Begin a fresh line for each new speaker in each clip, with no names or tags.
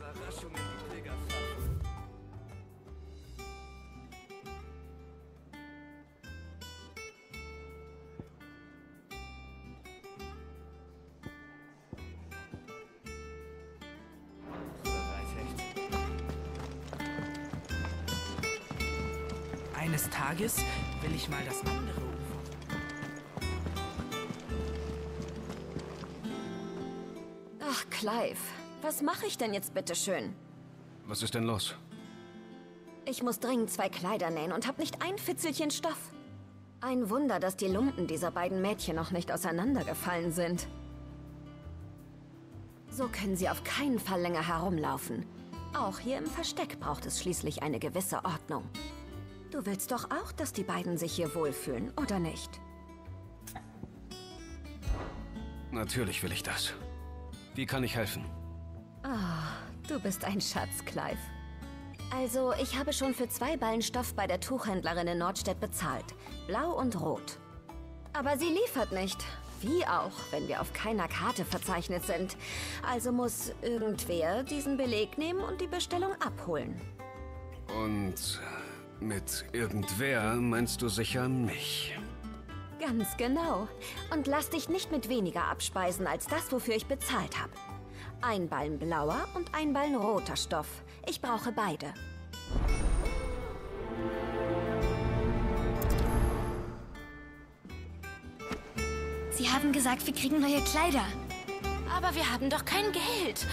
Überraschungen, die Pilger schaffen.
Eines Tages will ich mal das andere Ufer.
Ach, Clive, was mache ich denn jetzt bitte schön?
Was ist denn los?
Ich muss dringend zwei Kleider nähen und habe nicht ein Fitzelchen Stoff. Ein Wunder, dass die Lumpen dieser beiden Mädchen noch nicht auseinandergefallen sind. So können sie auf keinen Fall länger herumlaufen. Auch hier im Versteck braucht es schließlich eine gewisse Ordnung. Du willst doch auch, dass die beiden sich hier wohlfühlen, oder nicht?
Natürlich will ich das. Wie kann ich helfen?
Ah, du bist ein Schatz, Clive. Also, ich habe schon für zwei Ballen Stoff bei der Tuchhändlerin in Nordstedt bezahlt. Blau und rot. Aber sie liefert nicht. Wie auch, wenn wir auf keiner Karte verzeichnet sind. Also muss irgendwer diesen Beleg nehmen und die Bestellung abholen.
Und mit irgendwer meinst du sicher mich.
Ganz genau. Und lass dich nicht mit weniger abspeisen als das, wofür ich bezahlt habe. Ein Ballen blauer und ein Ballen roter Stoff. Ich brauche beide.
Sie haben gesagt, wir kriegen neue Kleider. Aber wir haben doch kein Geld.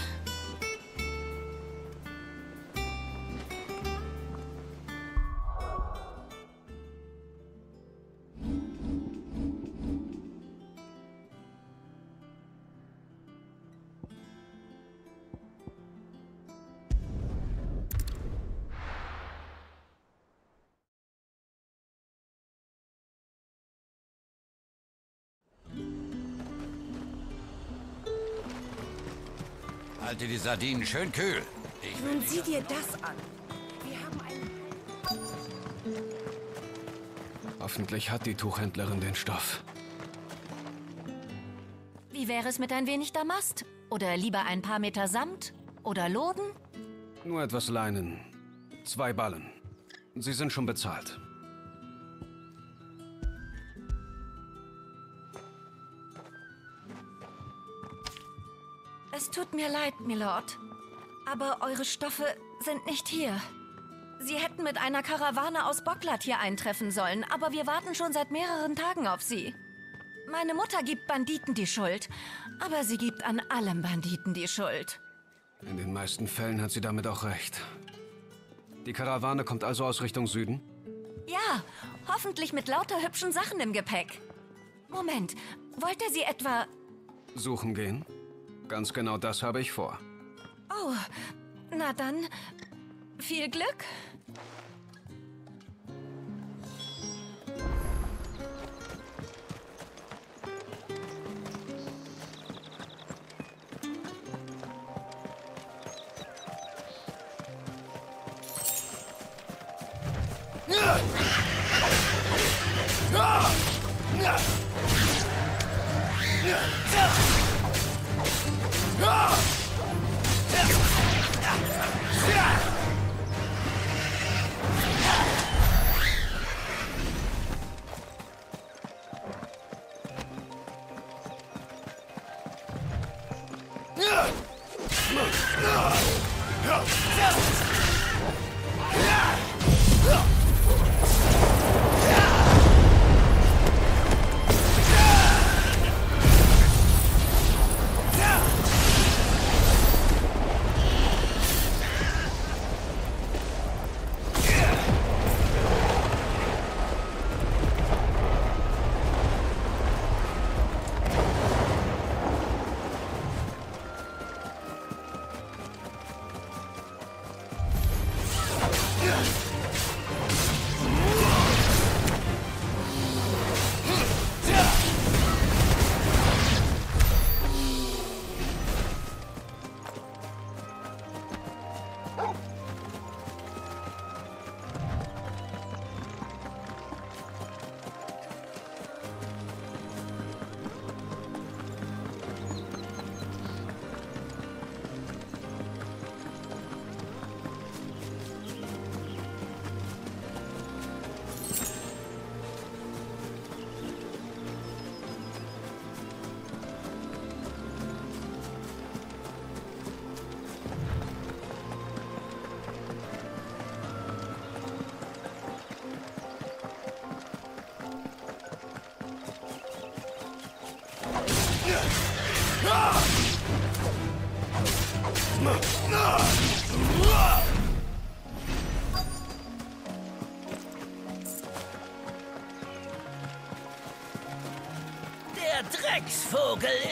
Halte die Sardinen schön kühl. Ich
Nun sieh dir das an. Wir haben einen...
Hoffentlich hat die Tuchhändlerin den Stoff.
Wie wäre es mit ein wenig Damast? Oder lieber ein paar Meter Samt? Oder Loden?
Nur etwas Leinen. Zwei Ballen. Sie sind schon bezahlt.
Tut mir leid, Milord. Aber eure Stoffe sind nicht hier. Sie hätten mit einer Karawane aus Bocklat hier eintreffen sollen, aber wir warten schon seit mehreren Tagen auf sie. Meine Mutter gibt Banditen die Schuld, aber sie gibt an allem Banditen die Schuld.
In den meisten Fällen hat sie damit auch recht. Die Karawane kommt also aus Richtung Süden?
Ja, hoffentlich mit lauter hübschen Sachen im Gepäck. Moment, wollt ihr sie etwa...
Suchen gehen? Ganz genau das habe ich vor.
Oh, na dann, viel Glück.
Ah! 呀呀呀呀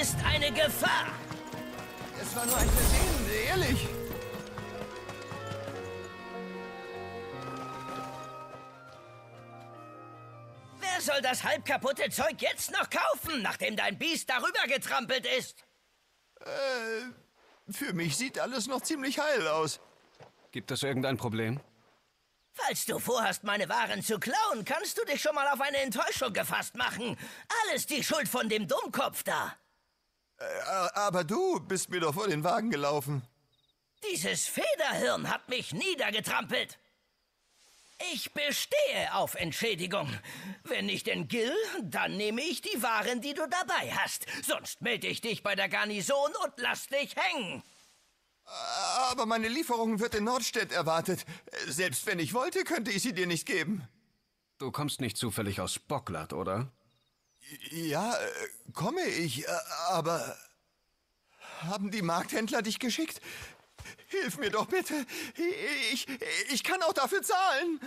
ist eine Gefahr.
Es war nur ein Versehen, ehrlich.
Wer soll das halbkaputte Zeug jetzt noch kaufen, nachdem dein Biest darüber getrampelt ist?
Für mich sieht alles noch ziemlich heil aus.
Gibt es irgendein Problem?
Falls du vorhast, meine Waren zu klauen, kannst du dich schon mal auf eine Enttäuschung gefasst machen. Alles die Schuld von dem Dummkopf da.
Äh, Aber du bist mir doch vor den Wagen gelaufen.
Dieses Federhirn hat mich niedergetrampelt. Ich bestehe auf Entschädigung. Wenn nicht in Gil, dann nehme ich die Waren, die du dabei hast. Sonst melde ich dich bei der Garnison und lass dich hängen.
Aber meine Lieferung wird in Nordstedt erwartet. Selbst wenn ich wollte, könnte ich sie dir nicht geben.
Du kommst nicht zufällig aus Bocklat, oder?
Ja, äh, komme ich, äh, aber... Haben die Markthändler dich geschickt? Hilf mir doch bitte. Ich, ich kann auch dafür zahlen.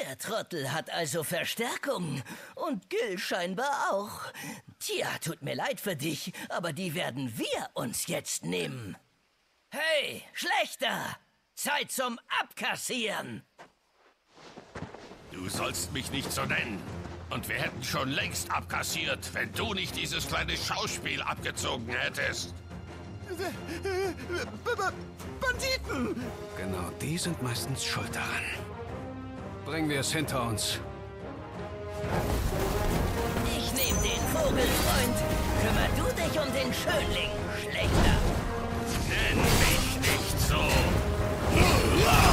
Der Trottel hat also Verstärkung. Und Gil scheinbar auch. Tja, tut mir leid für dich, aber die werden wir uns jetzt nehmen. Hey, Schlechter! Zeit zum Abkassieren!
Du sollst mich nicht so nennen. Und wir hätten schon längst abkassiert, wenn du nicht dieses kleine Schauspiel abgezogen hättest.
Banditen!
Genau, die sind meistens schuld daran. Bringen wir es hinter uns.
Ich nehm den Vogelfreund. Kümmer du dich um den Schönling, Schlechter.
Nenn mich nicht so.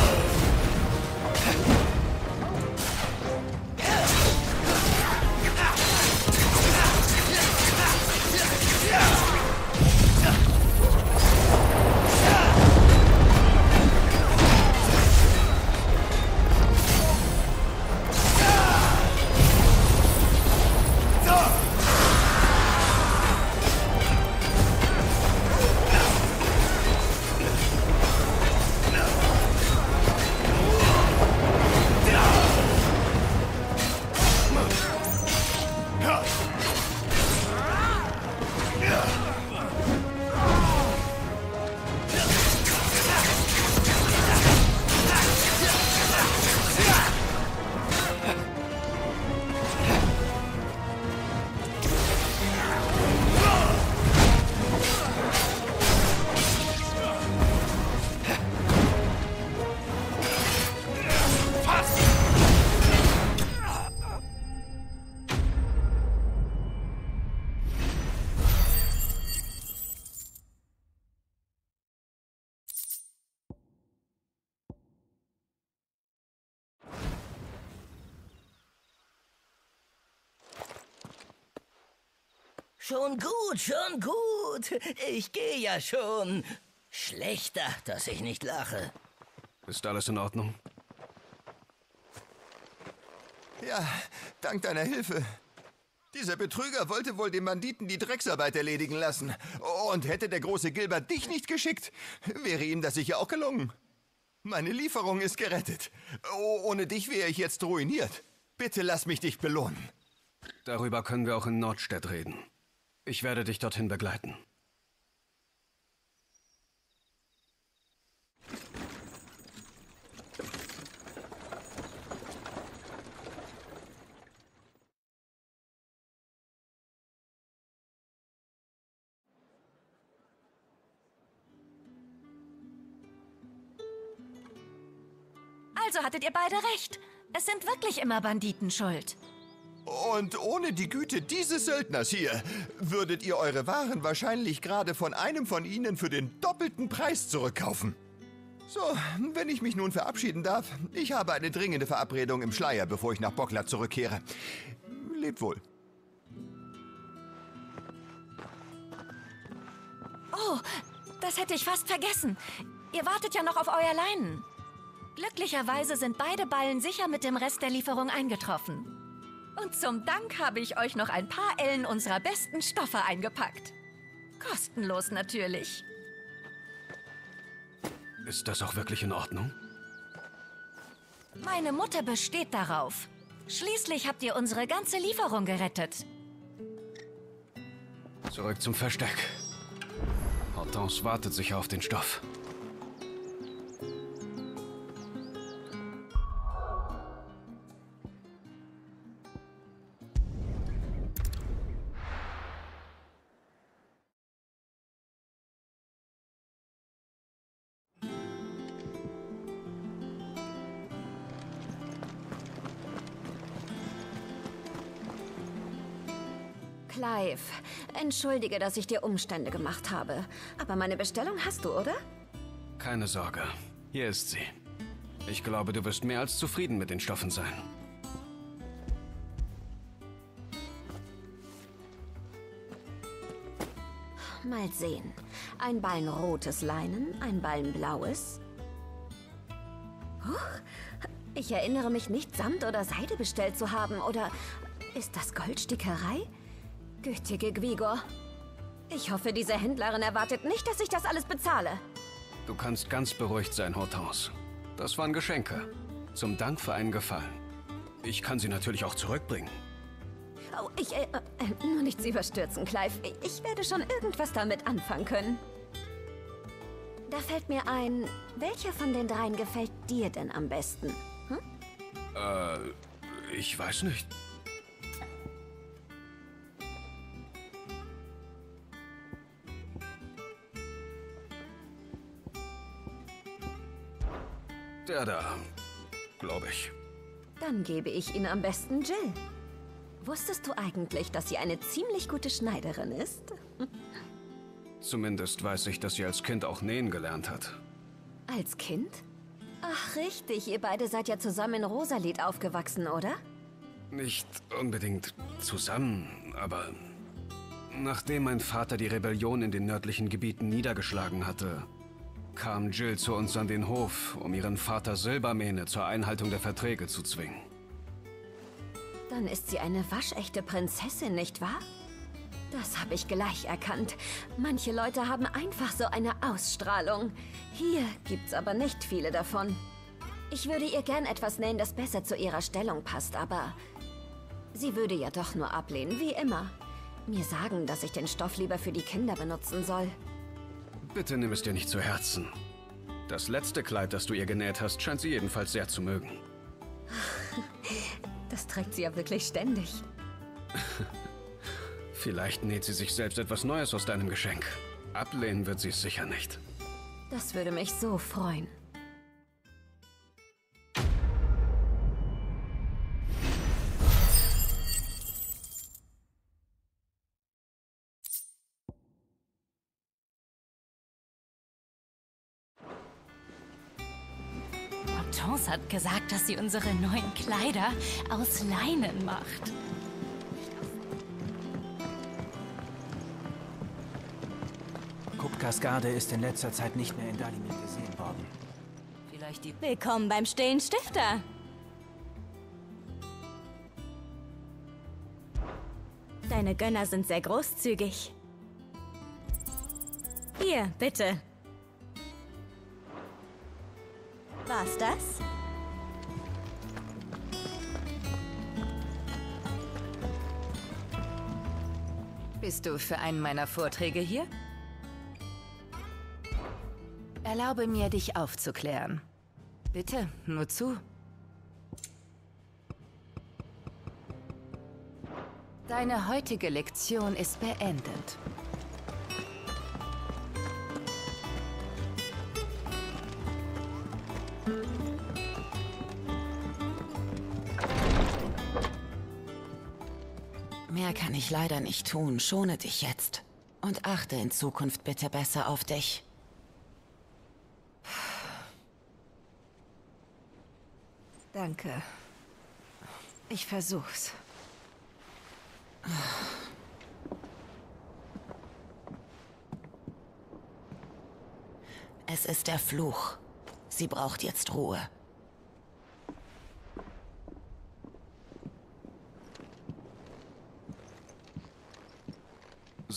Schon gut, schon gut. Ich gehe ja schon. Schlechter, dass ich nicht lache.
Ist alles in Ordnung?
Ja, dank deiner Hilfe. Dieser Betrüger wollte wohl den Banditen die Drecksarbeit erledigen lassen. Und hätte der große Gilbert dich nicht geschickt, wäre ihm das sicher auch gelungen. Meine Lieferung ist gerettet. Oh, ohne dich wäre ich jetzt ruiniert. Bitte lass mich dich belohnen.
Darüber können wir auch in Nordstedt reden. Ich werde dich dorthin begleiten.
Also hattet ihr beide recht. Es sind wirklich immer Banditen schuld.
Und ohne die Güte dieses Söldners hier würdet ihr eure Waren wahrscheinlich gerade von einem von ihnen für den doppelten Preis zurückkaufen. So, wenn ich mich nun verabschieden darf, ich habe eine dringende Verabredung im Schleier, bevor ich nach Bocklat zurückkehre. Lebt wohl.
Oh, das hätte ich fast vergessen. Ihr wartet ja noch auf euer Leinen. Glücklicherweise sind beide Ballen sicher mit dem Rest der Lieferung eingetroffen. Und zum Dank habe ich euch noch ein paar Ellen unserer besten Stoffe eingepackt. Kostenlos natürlich.
Ist das auch wirklich in Ordnung?
Meine Mutter besteht darauf. Schließlich habt ihr unsere ganze Lieferung gerettet.
Zurück zum Versteck. Hortense wartet sicher auf den Stoff.
Clive, entschuldige, dass ich dir Umstände gemacht habe. Aber meine Bestellung hast du, oder?
Keine Sorge. Hier ist sie. Ich glaube, du wirst mehr als zufrieden mit den Stoffen sein.
Mal sehen. Ein Ballen rotes Leinen, ein Ballen blaues. Huch, ich erinnere mich nicht, Samt oder Seide bestellt zu haben. Oder ist das Goldstickerei? Gütige Gwigor. Ich hoffe, diese Händlerin erwartet nicht, dass ich das alles bezahle.
Du kannst ganz beruhigt sein, Hortense. Das waren Geschenke. Zum Dank für einen Gefallen. Ich kann sie natürlich auch zurückbringen.
Oh, ich, äh, äh, nur nichts überstürzen, Clive. Ich werde schon irgendwas damit anfangen können. Da fällt mir ein, welcher von den dreien gefällt dir denn am besten? Hm?
Äh, ich weiß nicht. Der da, glaube ich.
Dann gebe ich ihn am besten Jill. Wusstest du eigentlich, dass sie eine ziemlich gute Schneiderin ist?
Zumindest weiß ich, dass sie als Kind auch nähen gelernt hat.
Als Kind? Ach, richtig. Ihr beide seid ja zusammen in Rosalit aufgewachsen, oder?
Nicht unbedingt zusammen, aber nachdem mein Vater die Rebellion in den nördlichen Gebieten niedergeschlagen hatte, kam Jill zu uns an den Hof, um ihren Vater Silbermähne zur Einhaltung der Verträge zu zwingen.
Dann ist sie eine waschechte Prinzessin, nicht wahr? Das habe ich gleich erkannt. Manche Leute haben einfach so eine Ausstrahlung. Hier gibt's aber nicht viele davon. Ich würde ihr gern etwas nähen, das besser zu ihrer Stellung passt, aber sie würde ja doch nur ablehnen, wie immer. Mir sagen, dass ich den Stoff lieber für die Kinder benutzen soll.
Bitte nimm es dir nicht zu Herzen. Das letzte Kleid, das du ihr genäht hast, scheint sie jedenfalls sehr zu mögen.
Das trägt sie ja wirklich ständig.
Vielleicht näht sie sich selbst etwas Neues aus deinem Geschenk. Ablehnen wird sie es sicher nicht.
Das würde mich so freuen.
Hat gesagt, dass sie unsere neuen Kleider aus Leinen macht.
Kupkaskade ist in letzter Zeit nicht mehr in Dalimir gesehen worden.
Vielleicht die...
Willkommen beim stillen Stifter. Deine Gönner sind sehr großzügig. Hier, bitte. War's das?
Bist du für einen meiner Vorträge hier? Erlaube mir, dich aufzuklären. Bitte, nur zu. Deine heutige Lektion ist beendet. Mehr kann ich leider nicht tun. Schone dich jetzt. Und achte in Zukunft bitte besser auf dich. Danke. Ich versuch's. Es ist der Fluch. Sie braucht jetzt Ruhe.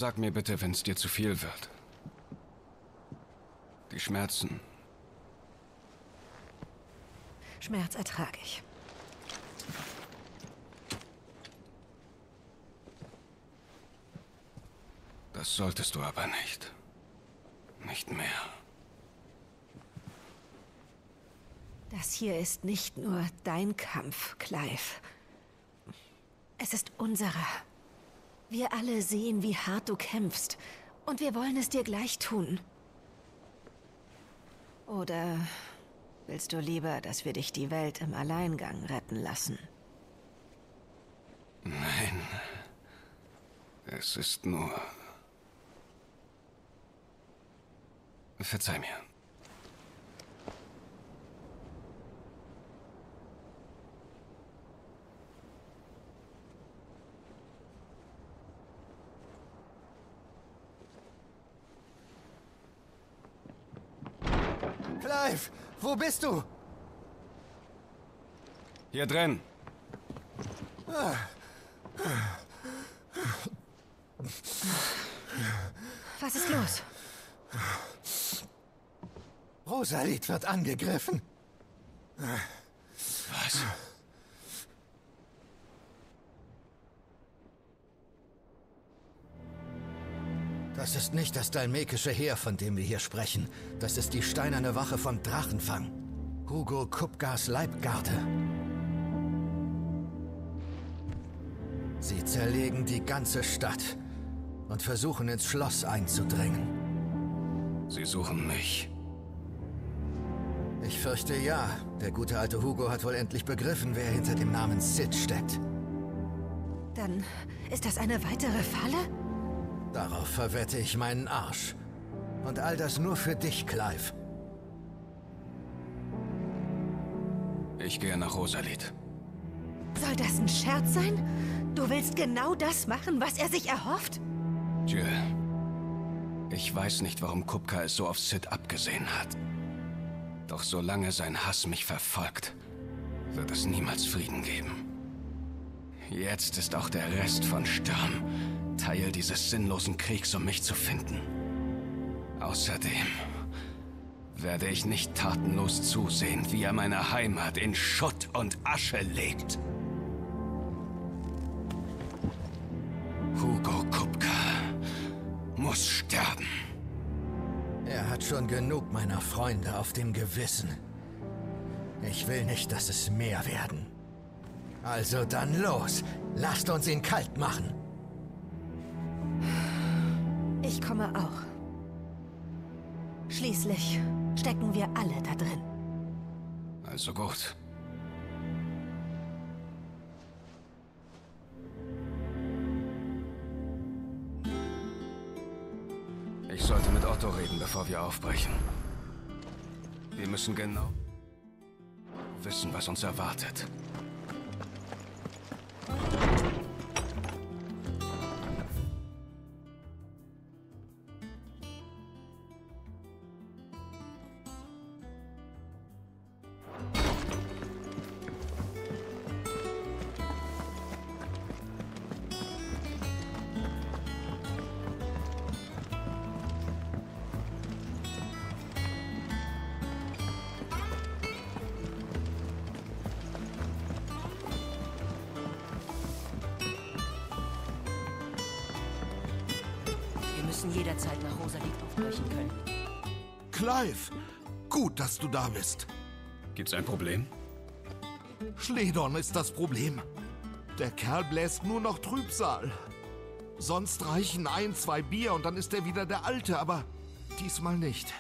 Sag mir bitte, wenn es dir zu viel wird. Die Schmerzen
Schmerz ertrage ich.
Das solltest du aber nicht. Nicht mehr.
Das hier ist nicht nur dein Kampf, Clive. Es ist unserer. Wir alle sehen, wie hart du kämpfst. Und wir wollen es dir gleich tun. Oder willst du lieber, dass wir dich die Welt im Alleingang retten lassen?
Nein. Es ist nur... Verzeih mir.
Clive, wo bist du?
Hier drin.
Was ist los?
Rosalit wird angegriffen.
Was?
Das ist nicht das dalmekische Heer, von dem wir hier sprechen. Das ist die steinerne Wache von Drachenfang. Hugo Kupgas Leibgarde. Sie zerlegen die ganze Stadt und versuchen ins Schloss einzudringen.
Sie suchen mich.
Ich fürchte ja. Der gute alte Hugo hat wohl endlich begriffen, wer hinter dem Namen Sid steckt.
Dann ist das eine weitere Falle?
Darauf verwette ich meinen Arsch. Und all das nur für dich, Clive.
Ich gehe nach Rosalit.
Soll das ein Scherz sein? Du willst genau das machen, was er sich erhofft?
Jill. Ich weiß nicht, warum Kupka es so auf Sid abgesehen hat. Doch solange sein Hass mich verfolgt, wird es niemals Frieden geben. Jetzt ist auch der Rest von Sturm Teil dieses sinnlosen Kriegs, um mich zu finden. Außerdem werde ich nicht tatenlos zusehen, wie er meine Heimat in Schutt und Asche legt. Hugo Kupka muss sterben.
Er hat schon genug meiner Freunde auf dem Gewissen. Ich will nicht, dass es mehr werden. Also dann los. Lasst uns ihn kalt machen.
Ich komme auch. Schließlich stecken wir alle da drin.
Also gut. Ich sollte mit Otto reden, bevor wir aufbrechen. Wir müssen genau wissen, was uns erwartet.
Müssen jederzeit nach Rosalit aufbrechen können.
Clive, gut, dass du da bist.
Gibt's ein Problem?
Schledorn ist das Problem. Der Kerl bläst nur noch Trübsal. Sonst reichen ein, zwei Bier und dann ist er wieder der Alte, aber diesmal nicht.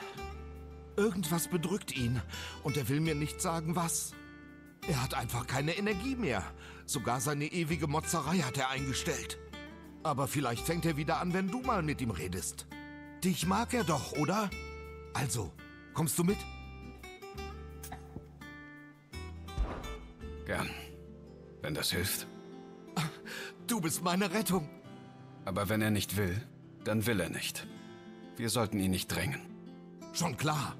Irgendwas bedrückt ihn und er will mir nicht sagen, was. Er hat einfach keine Energie mehr. Sogar seine ewige Motzerei hat er eingestellt. Aber vielleicht fängt er wieder an, wenn du mal mit ihm redest. Dich mag er doch, oder? Also, kommst du mit?
Gern. Wenn das hilft.
Du bist meine Rettung.
Aber wenn er nicht will, dann will er nicht. Wir sollten ihn nicht drängen.
Schon klar.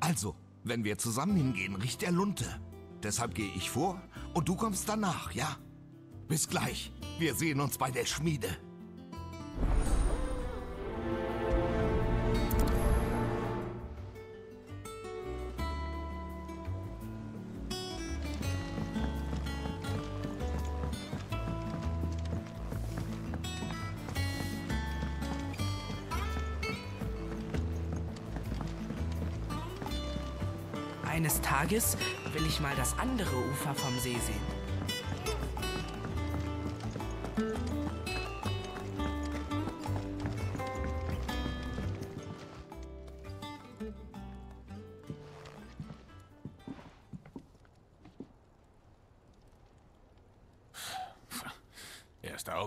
Also, wenn wir zusammen hingehen, riecht er Lunte. Deshalb gehe ich vor und du kommst danach, ja? Bis gleich. Wir sehen uns bei der Schmiede.
Eines Tages will ich mal das andere Ufer vom See sehen.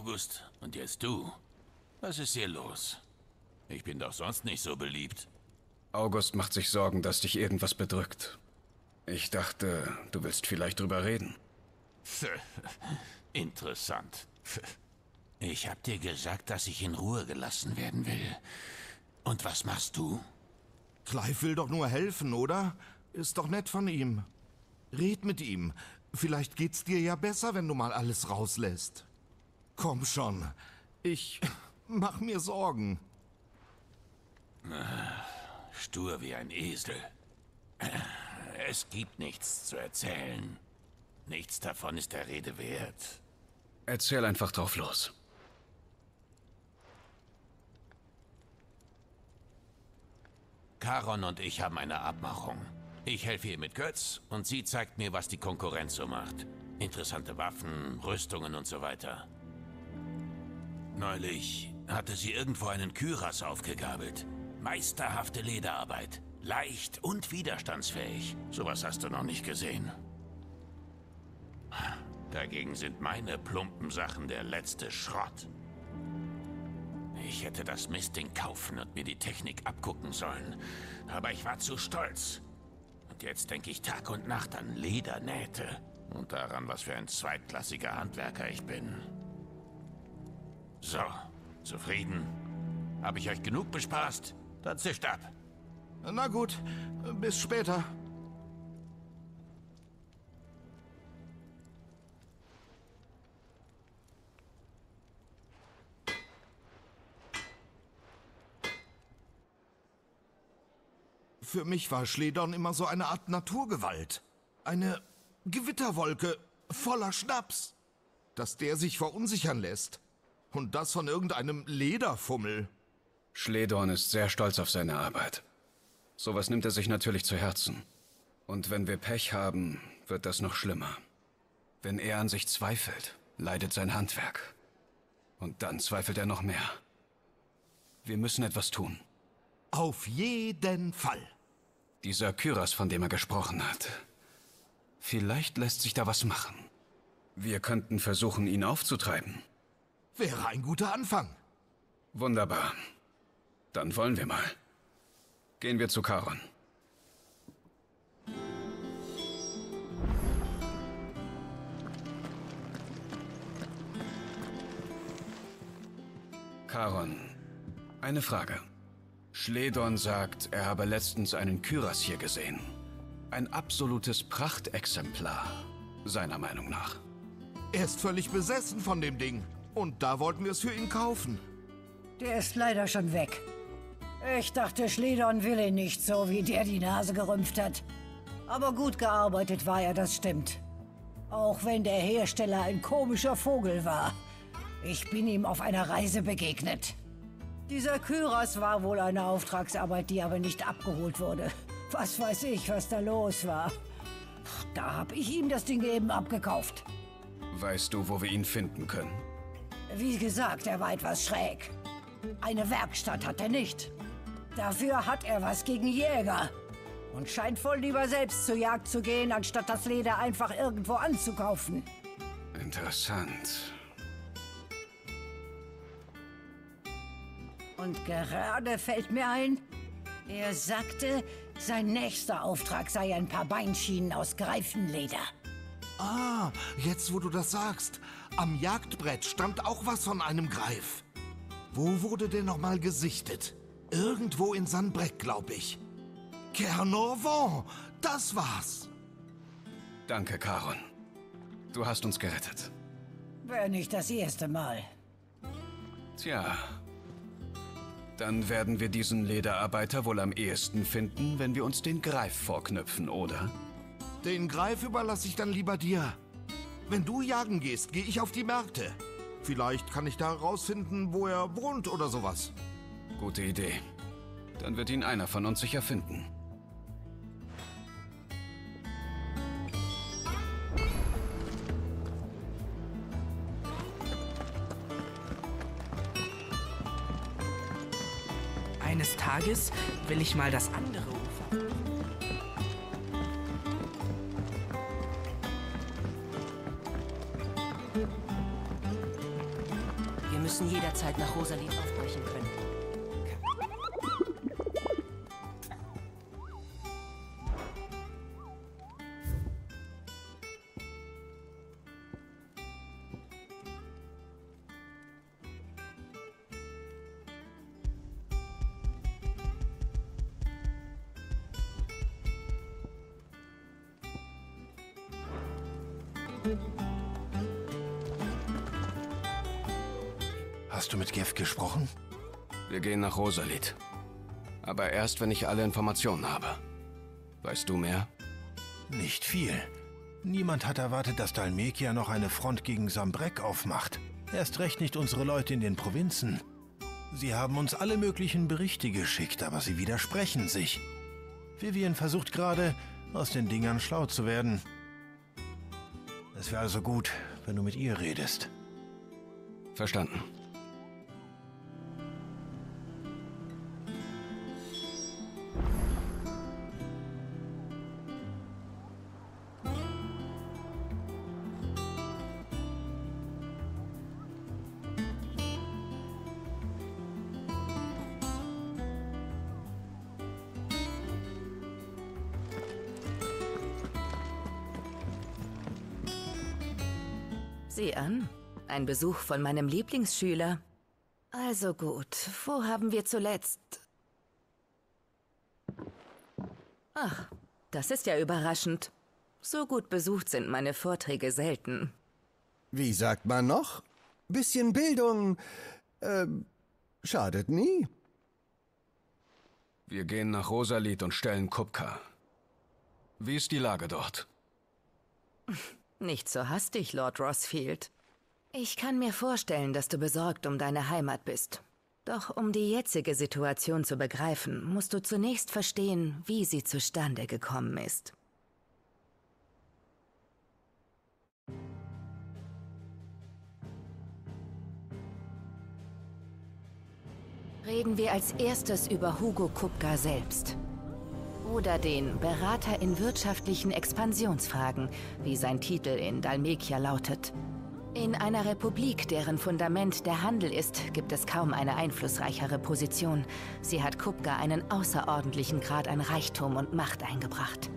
August und jetzt du. Was ist hier los? Ich bin doch sonst nicht so beliebt.
August macht sich Sorgen, dass dich irgendwas bedrückt. Ich dachte, du willst vielleicht drüber reden.
Interessant. Ich hab dir gesagt, dass ich in Ruhe gelassen werden will. Und was machst du?
Clive will doch nur helfen, oder? Ist doch nett von ihm. Red mit ihm. Vielleicht geht's dir ja besser, wenn du mal alles rauslässt. Komm schon. Ich mach mir Sorgen.
Stur wie ein Esel. Es gibt nichts zu erzählen. Nichts davon ist der Rede wert.
Erzähl einfach drauf los.
Charon und ich haben eine Abmachung. Ich helfe ihr mit Götz und sie zeigt mir, was die Konkurrenz so macht. Interessante Waffen, Rüstungen und so weiter. Neulich hatte sie irgendwo einen Kyras aufgegabelt. Meisterhafte Lederarbeit. Leicht und widerstandsfähig. Sowas hast du noch nicht gesehen. Dagegen sind meine plumpen Sachen der letzte Schrott. Ich hätte das Mistding kaufen und mir die Technik abgucken sollen. Aber ich war zu stolz. Und jetzt denke ich Tag und Nacht an Ledernähte. Und daran, was für ein zweitklassiger Handwerker ich bin. So, zufrieden? Habe ich euch genug bespaßt? Dann zischt ab.
Na gut, bis später. Für mich war Schledern immer so eine Art Naturgewalt. Eine Gewitterwolke voller Schnaps. Dass der sich verunsichern lässt. Und das von irgendeinem Lederfummel.
Schledorn ist sehr stolz auf seine Arbeit. Sowas nimmt er sich natürlich zu Herzen. Und wenn wir Pech haben, wird das noch schlimmer. Wenn er an sich zweifelt, leidet sein Handwerk. Und dann zweifelt er noch mehr. Wir müssen etwas tun.
Auf jeden Fall.
Dieser Kyras, von dem er gesprochen hat. Vielleicht lässt sich da was machen. Wir könnten versuchen, ihn aufzutreiben.
Wäre ein guter Anfang.
Wunderbar. Dann wollen wir mal. Gehen wir zu Charon. Charon, eine Frage. Schledorn sagt, er habe letztens einen Kyras hier gesehen. Ein absolutes Prachtexemplar, seiner Meinung nach.
Er ist völlig besessen von dem Ding. Und da wollten wir es für ihn kaufen.
Der ist leider schon weg. Ich dachte, Schledern will ihn nicht, so wie der die Nase gerümpft hat. Aber gut gearbeitet war er, das stimmt. Auch wenn der Hersteller ein komischer Vogel war. Ich bin ihm auf einer Reise begegnet. Dieser Kyros war wohl eine Auftragsarbeit, die aber nicht abgeholt wurde. Was weiß ich, was da los war. Da hab ich ihm das Ding eben abgekauft.
Weißt du, wo wir ihn finden können?
Wie gesagt, er war etwas schräg. Eine Werkstatt hat er nicht. Dafür hat er was gegen Jäger. Und scheint wohl lieber selbst zur Jagd zu gehen, anstatt das Leder einfach irgendwo anzukaufen.
Interessant.
Und gerade fällt mir ein, er sagte, sein nächster Auftrag sei ein paar Beinschienen aus Greifenleder.
Ah, jetzt wo du das sagst. Am Jagdbrett stand auch was von einem Greif. Wo wurde der nochmal gesichtet? Irgendwo in Sanbreck, glaube ich. Kernorvon, das war's.
Danke, Charon. Du hast uns gerettet.
Wäre nicht das erste Mal.
Tja. Dann werden wir diesen Lederarbeiter wohl am ehesten finden, wenn wir uns den Greif vorknüpfen, oder?
Den Greif überlasse ich dann lieber dir. Wenn du jagen gehst, gehe ich auf die Märkte. Vielleicht kann ich da herausfinden, wo er wohnt oder sowas.
Gute Idee. Dann wird ihn einer von uns sicher finden.
Eines Tages will ich mal das andere Ufer.
Müssen jederzeit nach Rosalie aufbrechen können.
Hast du mit Gev gesprochen?
Wir gehen nach Rosalit. Aber erst, wenn ich alle Informationen habe. Weißt du mehr?
Nicht viel. Niemand hat erwartet, dass Dalmekia noch eine Front gegen Sambrek aufmacht. Erst recht nicht unsere Leute in den Provinzen. Sie haben uns alle möglichen Berichte geschickt, aber sie widersprechen sich. Vivian versucht gerade, aus den Dingern schlau zu werden. Es wäre also gut, wenn du mit ihr redest.
Verstanden.
Ein Besuch von meinem Lieblingsschüler. Also gut, wo haben wir zuletzt? Ach, das ist ja überraschend. So gut besucht sind meine Vorträge selten.
Wie sagt man noch? Bisschen Bildung, äh, schadet nie.
Wir gehen nach Rosalit und stellen Kupka. Wie ist die Lage dort?
Nicht so hastig, Lord Rossfield. Ich kann mir vorstellen, dass du besorgt um deine Heimat bist. Doch um die jetzige Situation zu begreifen, musst du zunächst verstehen, wie sie zustande gekommen ist. Reden wir als erstes über Hugo Kupka selbst. Oder den Berater in wirtschaftlichen Expansionsfragen, wie sein Titel in Dalmekia lautet. In einer Republik, deren Fundament der Handel ist, gibt es kaum eine einflussreichere Position. Sie hat Kupka einen außerordentlichen Grad an Reichtum und Macht eingebracht.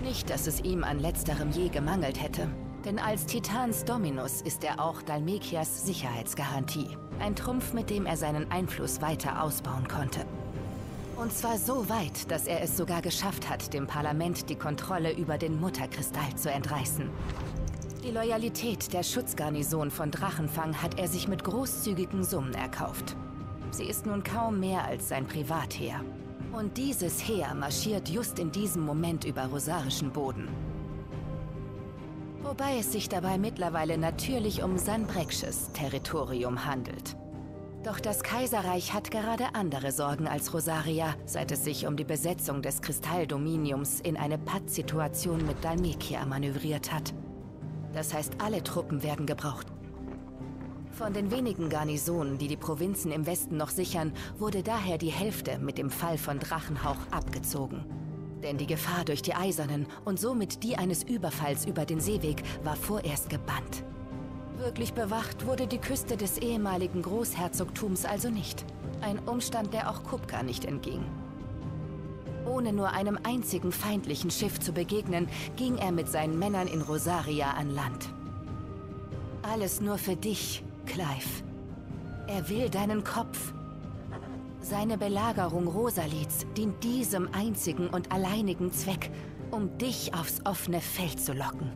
Nicht, dass es ihm an letzterem je gemangelt hätte. Denn als Titans Dominus ist er auch Dalmekias Sicherheitsgarantie. Ein Trumpf, mit dem er seinen Einfluss weiter ausbauen konnte. Und zwar so weit, dass er es sogar geschafft hat, dem Parlament die Kontrolle über den Mutterkristall zu entreißen. Die Loyalität der Schutzgarnison von Drachenfang hat er sich mit großzügigen Summen erkauft. Sie ist nun kaum mehr als sein Privatheer. Und dieses Heer marschiert just in diesem Moment über rosarischen Boden. Wobei es sich dabei mittlerweile natürlich um Sanbreksches Territorium handelt. Doch das Kaiserreich hat gerade andere Sorgen als Rosaria, seit es sich um die Besetzung des Kristalldominiums in eine Pattsituation mit Dalmekia manövriert hat. Das heißt, alle Truppen werden gebraucht. Von den wenigen Garnisonen, die die Provinzen im Westen noch sichern, wurde daher die Hälfte mit dem Fall von Drachenhauch abgezogen. Denn die Gefahr durch die Eisernen und somit die eines Überfalls über den Seeweg war vorerst gebannt. Wirklich bewacht wurde die Küste des ehemaligen Großherzogtums also nicht. Ein Umstand, der auch Kupka nicht entging. Ohne nur einem einzigen feindlichen Schiff zu begegnen, ging er mit seinen Männern in Rosaria an Land. Alles nur für dich, Clive. Er will deinen Kopf. Seine Belagerung Rosalits dient diesem einzigen und alleinigen Zweck, um dich aufs offene Feld zu locken.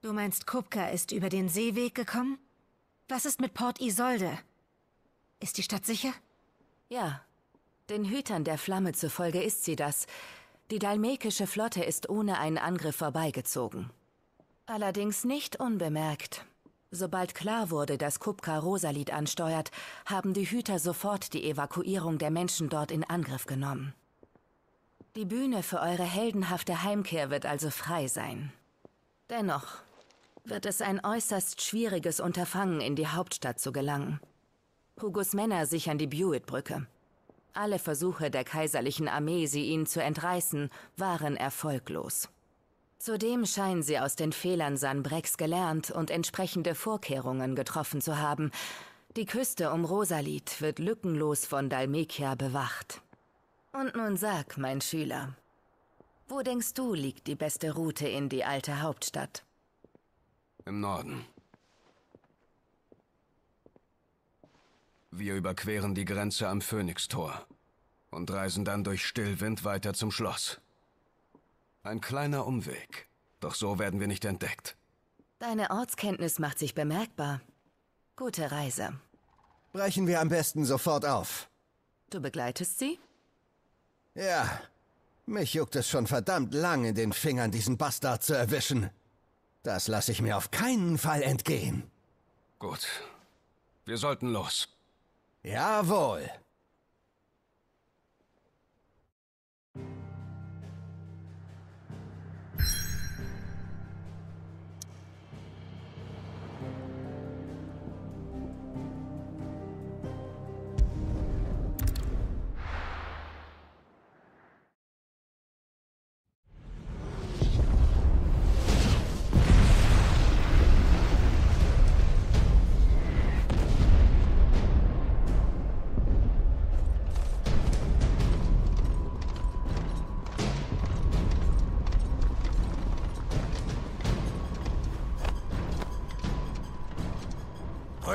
Du meinst, Kupka ist über den Seeweg gekommen? Was ist mit Port Isolde? Ist die Stadt sicher?
Ja. Den Hütern der Flamme zufolge ist sie das. Die dalmekische Flotte ist ohne einen Angriff vorbeigezogen. Allerdings nicht unbemerkt. Sobald klar wurde, dass Kupka Rosalit ansteuert, haben die Hüter sofort die Evakuierung der Menschen dort in Angriff genommen. Die Bühne für eure heldenhafte Heimkehr wird also frei sein. Dennoch, wird es ein äußerst schwieriges Unterfangen, in die Hauptstadt zu gelangen. Hugos Männer sichern die Buitt-Brücke. Alle Versuche der kaiserlichen Armee, sie ihnen zu entreißen, waren erfolglos. Zudem scheinen sie aus den Fehlern Sanbrecks gelernt und entsprechende Vorkehrungen getroffen zu haben. Die Küste um Rosalit wird lückenlos von Dalmekia bewacht. Und nun sag, mein Schüler, wo denkst du liegt die beste Route in die alte Hauptstadt?
Im Norden. Wir überqueren die Grenze am Phönixtor und reisen dann durch Stillwind weiter zum Schloss. Ein kleiner Umweg, doch so werden wir nicht entdeckt.
Deine Ortskenntnis macht sich bemerkbar. Gute Reise.
Brechen wir am besten sofort auf.
Du begleitest sie?
Ja. Mich juckt es schon verdammt lang in den Fingern, diesen Bastard zu erwischen. Das lasse ich mir auf keinen Fall entgehen.
Gut. Wir sollten los.
Jawohl.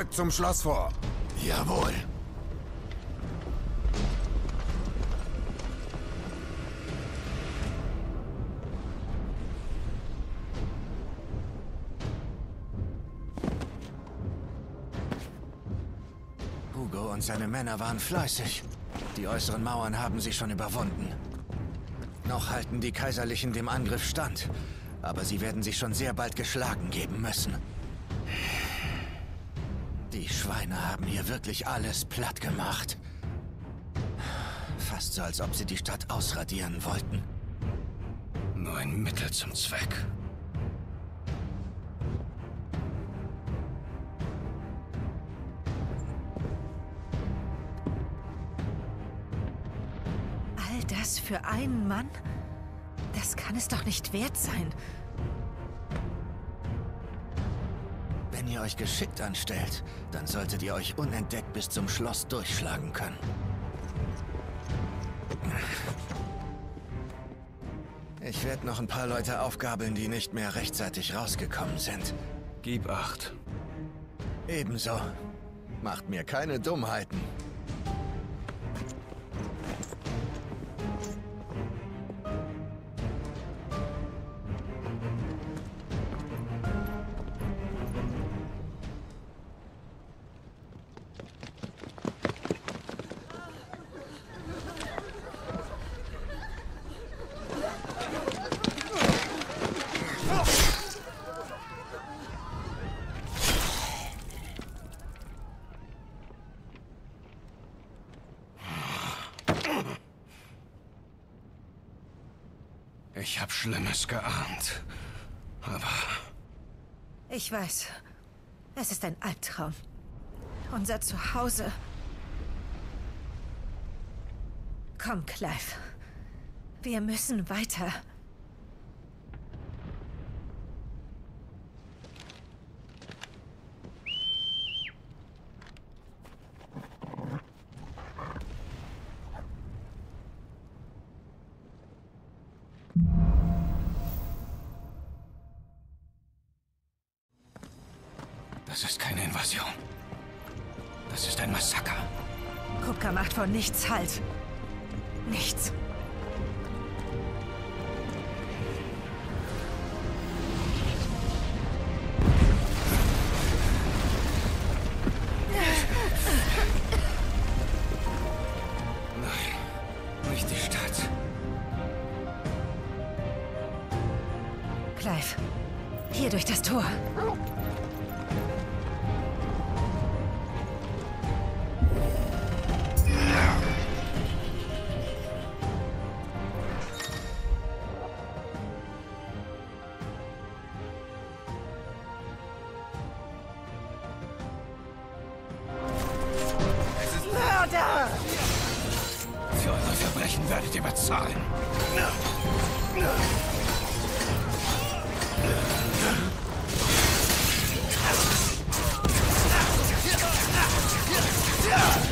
Rückt zum Schloss vor.
Jawohl.
Hugo und seine Männer waren fleißig. Die äußeren Mauern haben sie schon überwunden. Noch halten die Kaiserlichen dem Angriff stand. Aber sie werden sich schon sehr bald geschlagen geben müssen. Die Schweine haben hier wirklich alles platt gemacht. Fast so, als ob sie die Stadt ausradieren wollten.
Nur ein Mittel zum Zweck.
All das für einen Mann? Das kann es doch nicht wert sein.
Ihr euch geschickt anstellt, dann solltet ihr euch unentdeckt bis zum Schloss durchschlagen können. Ich werde noch ein paar Leute aufgabeln, die nicht mehr rechtzeitig rausgekommen sind.
Gib acht.
Ebenso. Macht mir keine Dummheiten.
Ich hab Schlimmes geahnt. Aber
Ich weiß. Es ist ein Albtraum. Unser Zuhause. Komm, Clive. Wir müssen weiter. Von
Verbrechen werdet ihr bezahlen.
Gnade!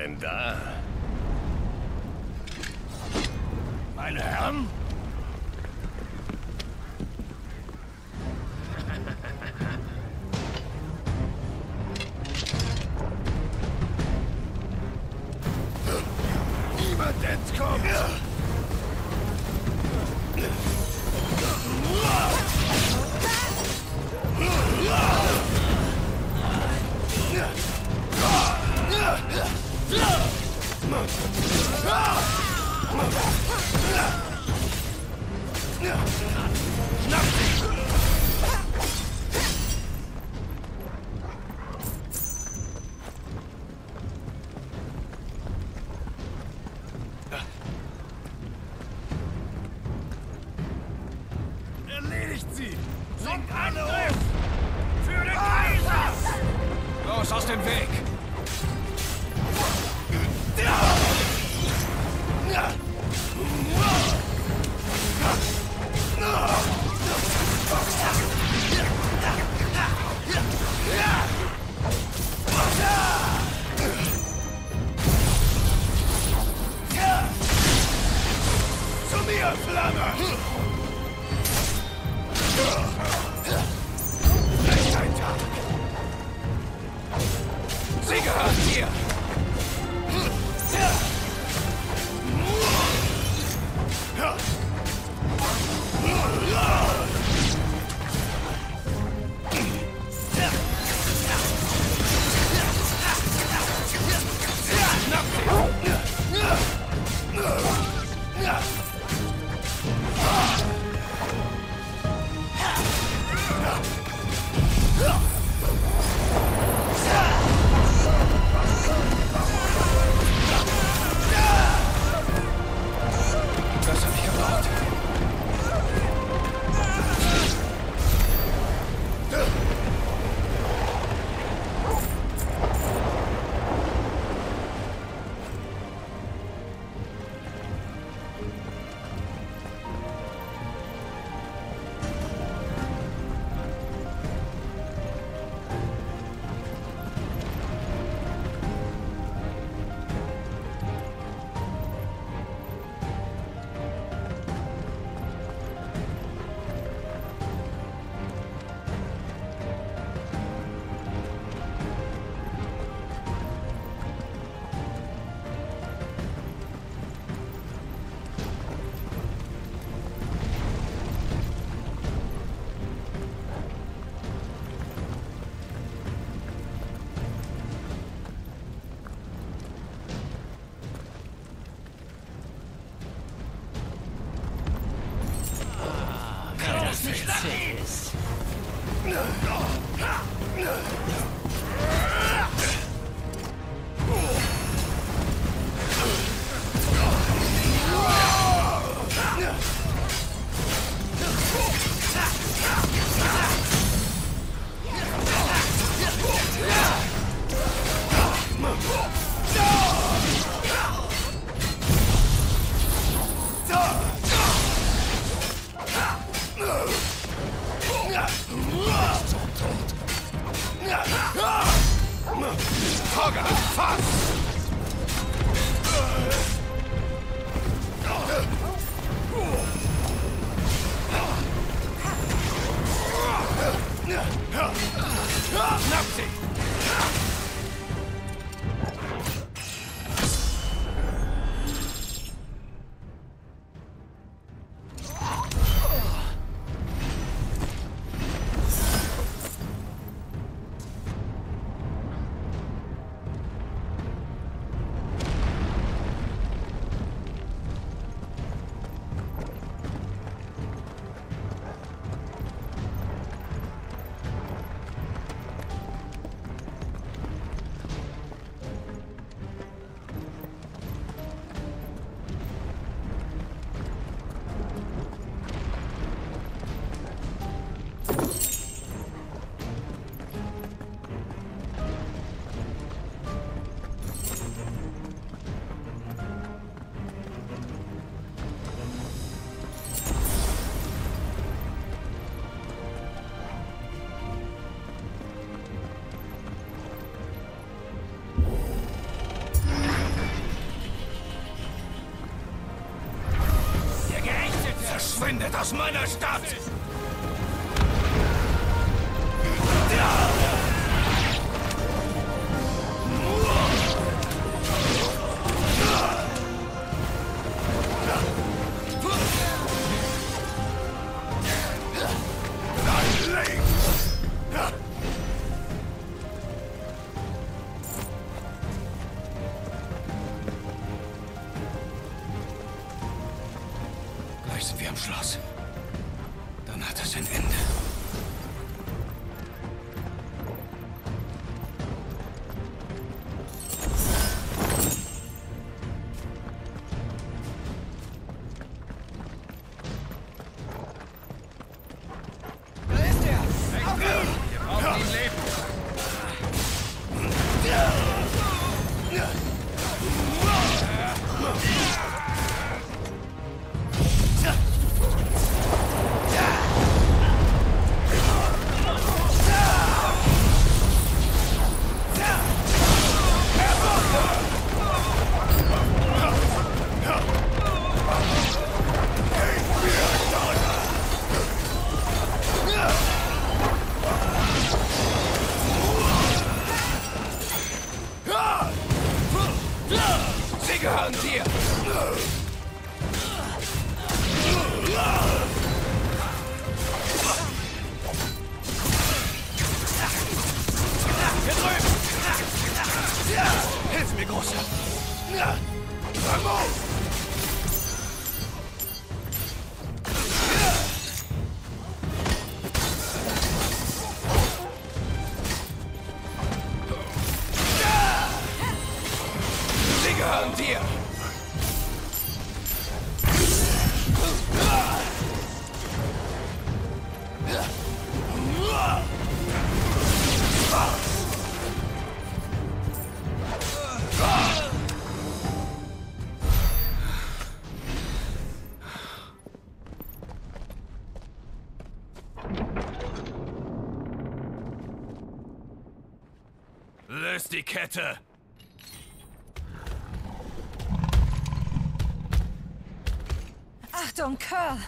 Denn da? Verschwindet aus meiner Stadt! Die Kette!
Achtung, Curl!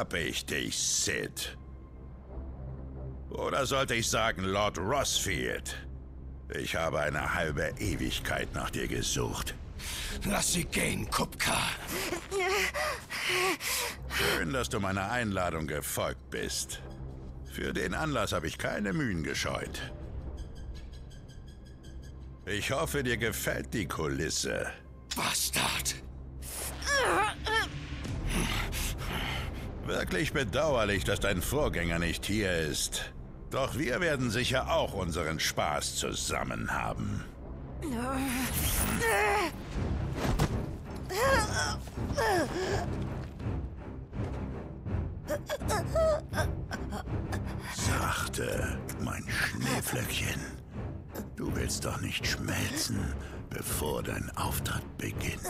Hab ich dich, Sid? Oder sollte ich sagen, Lord Rossfield? Ich habe eine halbe Ewigkeit nach dir gesucht.
Lass sie gehen, Kupka.
Schön, dass du meiner Einladung gefolgt bist. Für den Anlass habe ich keine Mühen gescheut. Ich hoffe, dir gefällt die Kulisse.
Bastard!
Wirklich bedauerlich, dass dein Vorgänger nicht hier ist. Doch wir werden sicher auch unseren Spaß zusammen haben. Sachte, mein Schneeflöckchen. Du willst doch nicht schmelzen, bevor dein Auftritt beginnt.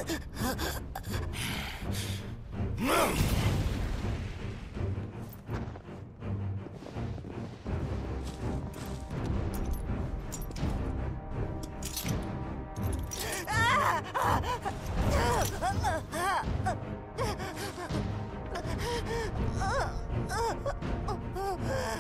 Oh,
oh, oh.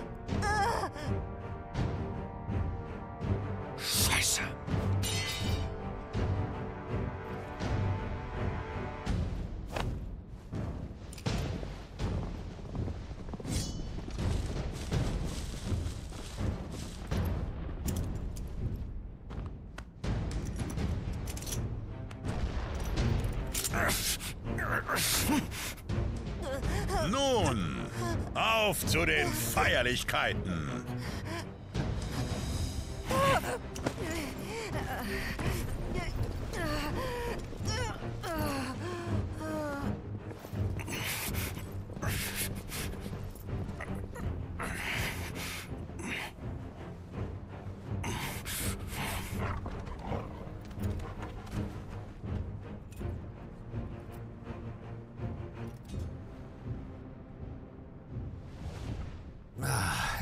Zu den Feierlichkeiten.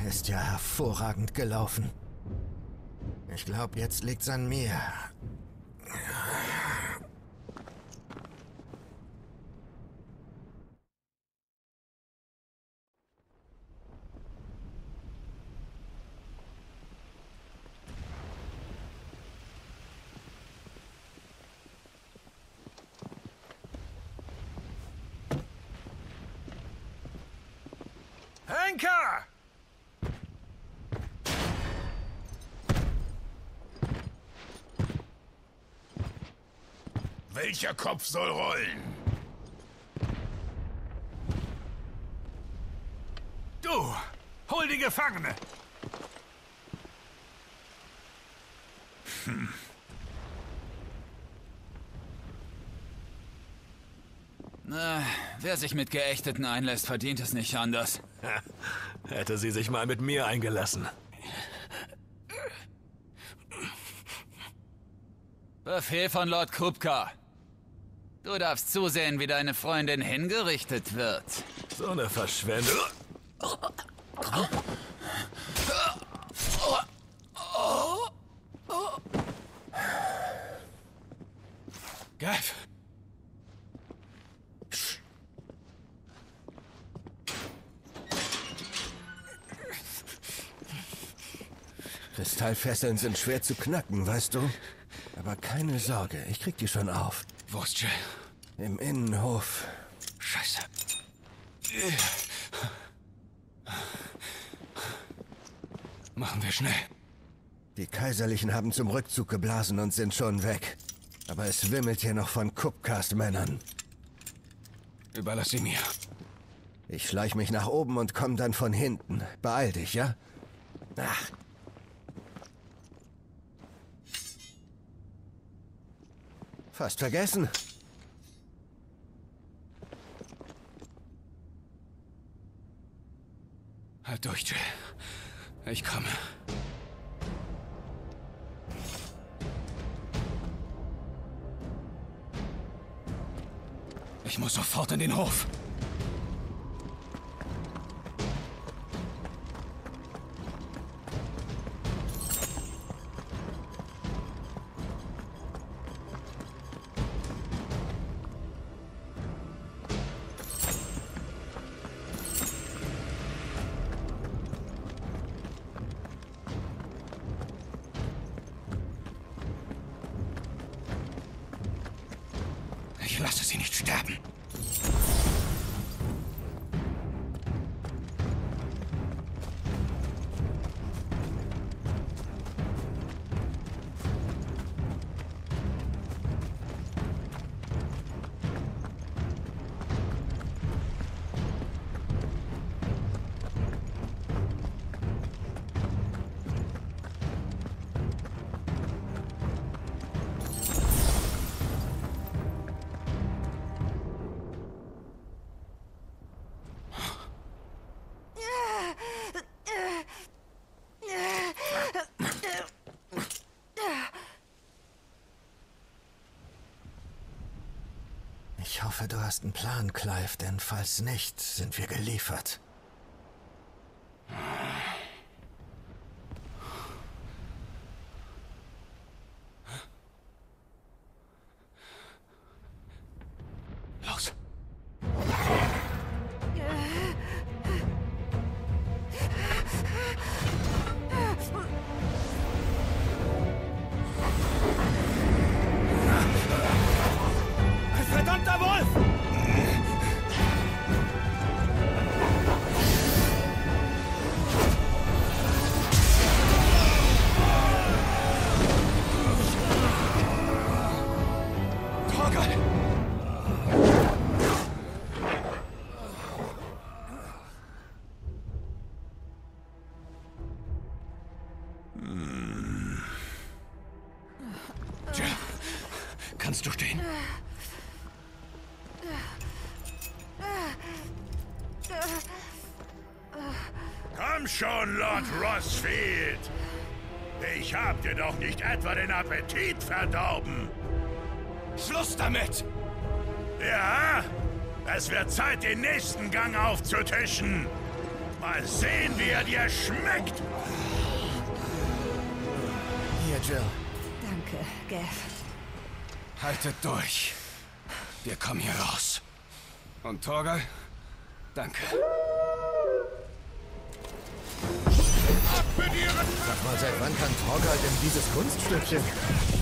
Ist ja hervorragend gelaufen. Ich glaube, jetzt liegt's an mir.
Welcher Kopf soll rollen? Du, hol die Gefangene! Hm.
Na, wer sich mit Geächteten einlässt, verdient es nicht anders.
Hätte sie sich mal mit mir eingelassen.
Befehl von Lord Kupka. Du darfst zusehen, wie deine Freundin hingerichtet wird.
So eine Verschwendung.
Gav!
Kristallfesseln sind schwer zu knacken, weißt du? Aber keine Sorge, ich krieg die schon auf.
Wo ist Jill?
Im Innenhof.
Scheiße. Machen wir schnell.
Die Kaiserlichen haben zum Rückzug geblasen und sind schon weg. Aber es wimmelt hier noch von Kupcast-Männern.
Überlass sie mir.
Ich schleich mich nach oben und komm dann von hinten. Beeil dich, ja? Ach. Fast vergessen.
Halt durch, Jill. Ich komme. Ich muss sofort in den Hof.
Hast einen Plan, Clive, denn falls nicht, sind wir geliefert.
Etwa den Appetit verdorben! Schluss damit! Ja? Es wird Zeit, den nächsten Gang aufzutischen! Mal sehen, wie er dir schmeckt!
Hier, Jill.
Danke, Gav.
Haltet durch. Wir kommen hier raus. Und Torgal? Danke.
Mal, seit wann kann Torgal denn dieses Kunststückchen?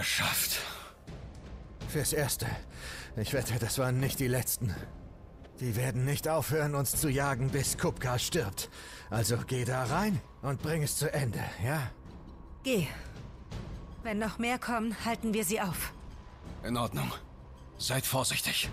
Geschafft.
Fürs Erste. Ich wette, das waren nicht die Letzten. Die werden nicht aufhören, uns zu jagen, bis Kupka stirbt. Also geh da rein und bring es zu Ende, ja?
Geh. Wenn noch mehr kommen, halten wir sie auf.
In Ordnung. Seid vorsichtig.